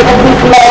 Obrigado.